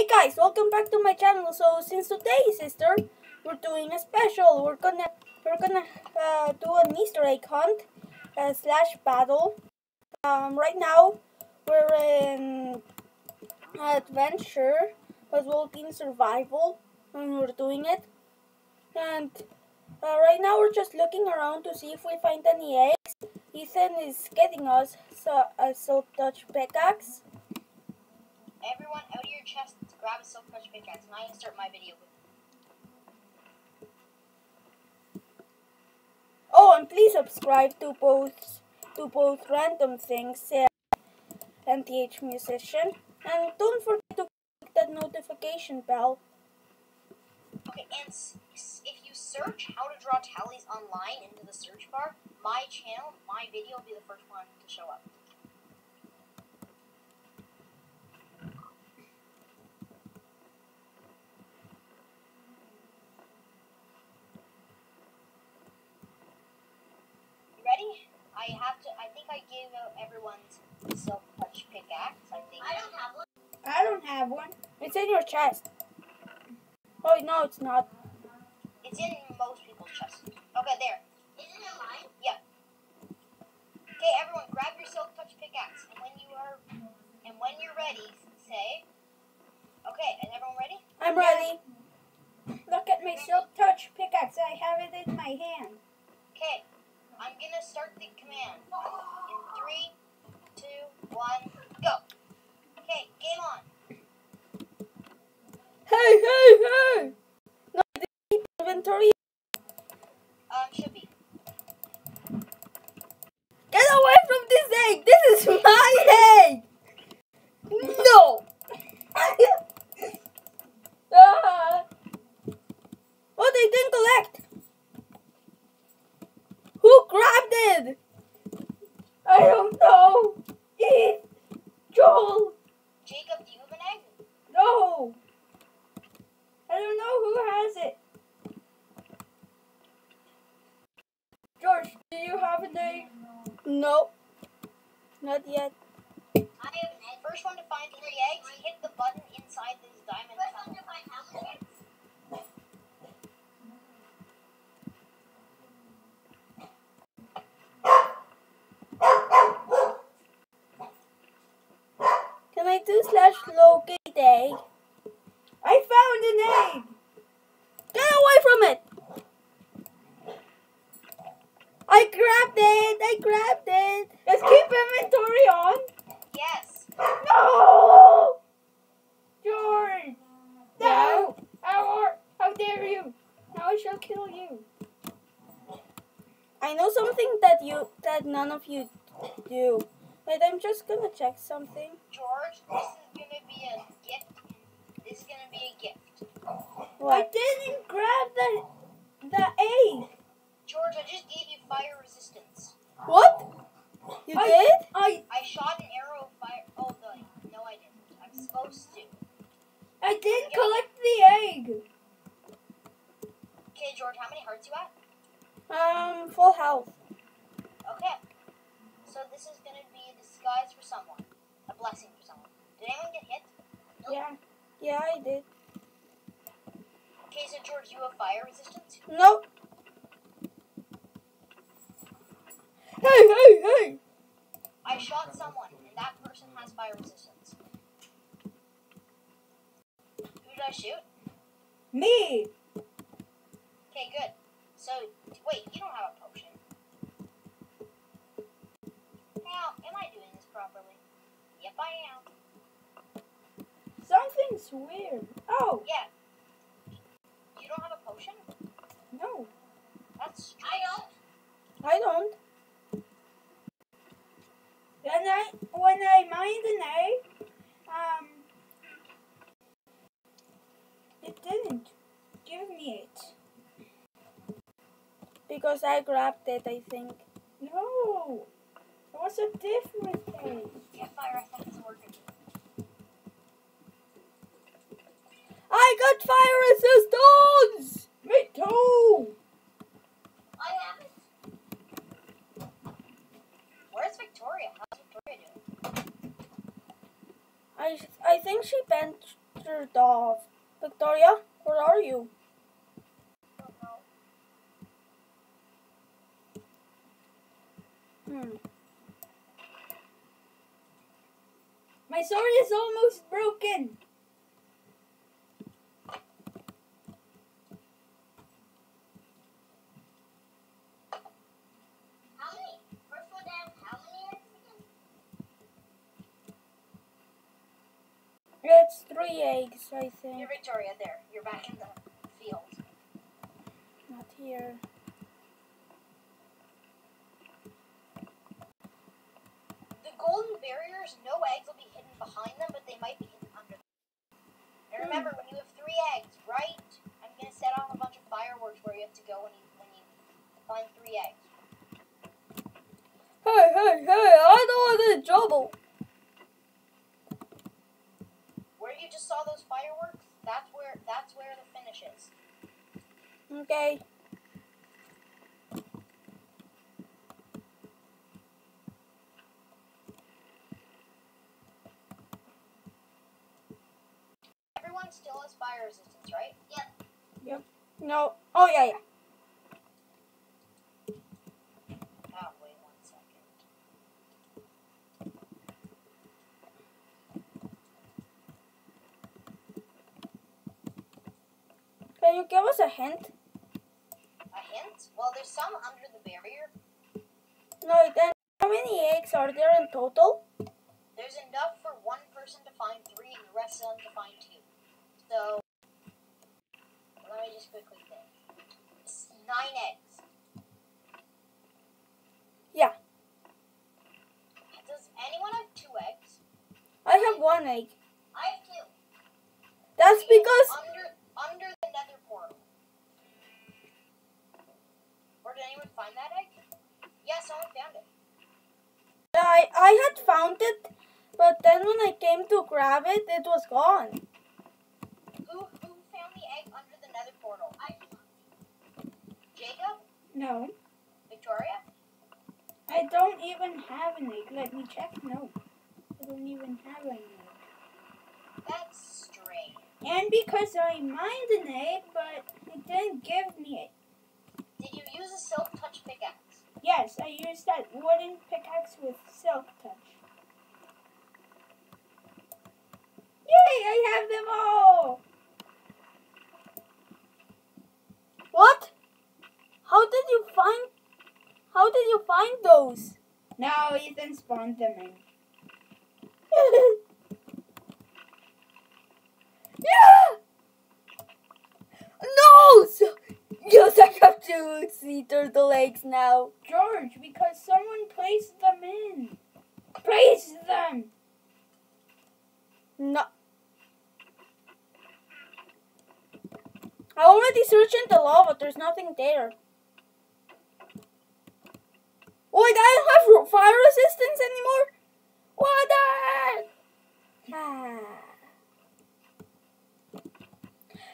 Hey guys, welcome back to my channel. So since today is Easter, we're doing a special. We're gonna we're gonna uh, do an Easter egg hunt uh, slash battle. Um, right now we're in adventure, but we'll in survival when we're doing it. And uh, right now we're just looking around to see if we find any eggs. Ethan is getting us so, a silk touch pickaxe. Everyone out of your chest, grab a silk touch pickaxe, and I can start my video with Oh, and please subscribe to both to both Random Things and TH Musician, and don't forget to click that notification bell. Okay, and if you search how to draw tallies online into the search bar, my channel, my video will be the first one to show up. You ready? I have to. I gave out everyone's silk touch pickaxe. I think. I don't have one. I don't have one. It's in your chest. Oh no, it's not. It's in most people's chests. Okay, there. Isn't it mine? Yeah. Okay, everyone, grab your silk touch pickaxe, and when you are, and when you're ready, say. Okay, is everyone ready? I'm ready. Look at my silk touch pickaxe. I have it in my hand. Okay, I'm gonna start the command. Oh, Three, two, one, go. Okay, game on. Hey, hey, hey! No, I didn't keep inventory. Um, should be. Get away from this egg! This is my egg! No! ah. Oh, they didn't collect! Who grabbed it? I don't know! Eat! Joel! Jacob, do you have an egg? No! I don't know who has it. George, do you have an egg? No. Not yet. I have an egg. First one to find three eggs, hit the button inside this diamond tunnel. Can I do slash locate egg? I found an egg! Get away from it! I grabbed it! I grabbed it! Let's keep inventory on! Yes. No! George! No! How, how dare you! Now I shall kill you. I know something that you that none of you do. Wait, I'm just gonna check something. George, this is gonna be a gift. This is gonna be a gift. What? I didn't grab the the egg. George, I just gave you fire resistance. What? You I- did? I I shot an arrow of fire. Oh, the, no, I didn't. I'm supposed to. I didn't collect the egg. Okay, George, how many hearts you at? Um, full health. Okay. So this is gonna be a disguise for someone, a blessing for someone. Did anyone get hit? Yeah. Yeah, I did. Okay, so George, you have fire resistance. Nope. Hey, hey, hey! I shot someone, and that person has fire resistance. Who did I shoot? Me. Okay, good. So wait, you don't have a potion. Now, am I doing this properly? Yep, I am. Something's weird. Oh Yeah. You don't have a potion? no. That's strange. I don't. I don't. When I when I mined an egg, um, it didn't give me it. Because I grabbed it, I think. No, was a different. Yeah, fire resistance is working. I got fire resistance! Me too. I have it. Where's Victoria? How's Victoria doing? I I think she bent Mr. Dove. Victoria, where are you? Hmm. My sword is almost broken. How many? First one down, how many eggs again? It's I You're. Victoria, there. You're back in the field. Not here. The golden barriers, no eggs will be hidden behind them, but they might be hidden under them. And hmm. remember, when you have three eggs, right? I'm gonna set off a bunch of fireworks where you have to go when you when you find three eggs. Hey, hey, hey, I don't want any trouble. Where you just saw those fireworks, that's where that's where the finish is. Okay. Everyone still has fire resistance, right? Yep. Yep. No. Oh, yeah, yeah. Oh, wait one second. Can you give us a hint? A hint? Well, there's some under the barrier. No, then how many eggs are there in total? There's enough for one person to find three and the rest of them to find two. So, let me just quickly think. It's nine eggs. Yeah. Does anyone have two eggs? I have one egg. I have two. That's because under under the nether portal. Or did anyone find that egg? Yeah, someone found it. I I had found it, but then when I came to grab it, it was gone. Who who found the egg under the nether portal? I Jacob? No, Victoria? I don't even have an egg. Let me check. No, I don't even have an egg. That's strange. And because I mined an egg, but it didn't give me it. Use a silk touch pickaxe? Yes, I used that wooden pickaxe with silk touch. Yay! I have them all. What? How did you find? How did you find those? Now Ethan spawned them in. yeah. No. So, yes, I have two sea turtle eggs now. George, because someone placed them in. Place them. No. I already searched in the lava. There's nothing there. Wait, I don't have fire resistance anymore. What the? Ah.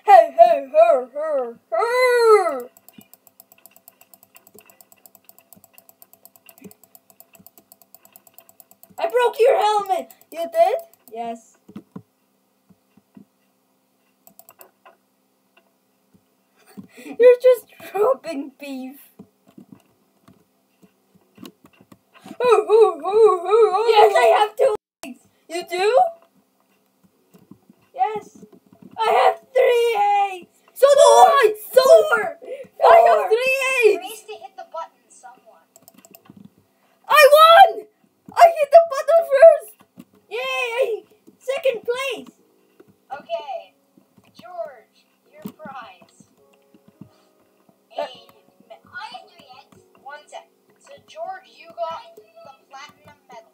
Hey, hey, her, her, her. I broke your helmet. You did? Yes. You're just dropping beef. Oh, oh, oh, oh, oh. Yes, I have two. legs. You do? Yes. I have three eggs. So do I. So I have Four. three eggs. Race to hit the button, someone. I won. I hit the button first. Yay! Second place. Okay, George, your prize. A Uh, me- I have three eggs. One sec. So George, you got the platinum medal.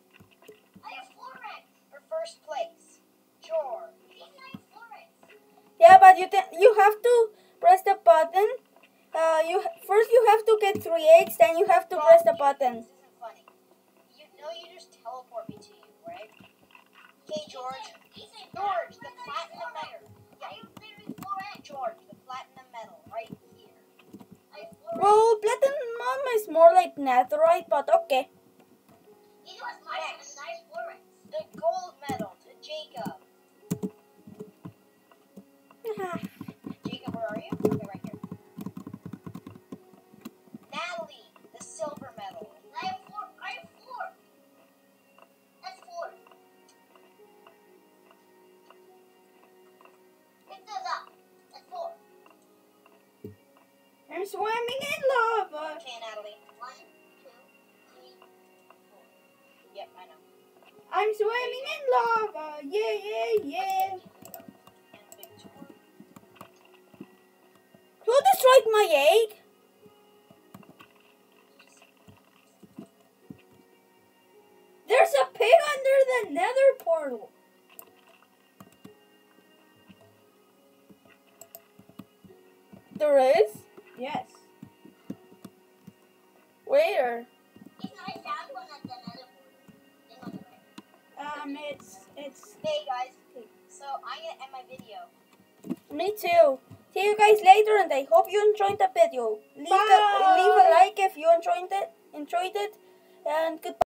I have four eggs. For first place. George. I have four eggs. Yeah, but you th- you have to press the button. Uh, you first you have to get three eggs, then you have to press the button. This isn't funny. You know you just teleport me to you, right? Okay, George. George, the platinum medal. Yeah. George, the platinum medal, right here. Well, platinum is more like netherite, but okay. I'm swimming in lava. Yeah, yeah, yeah. Who destroyed my egg? I'm gonna end my video. Me too. See you guys later and I hope you enjoyed the video. Leave, a, leave a like if you enjoyed it enjoyed it and goodbye.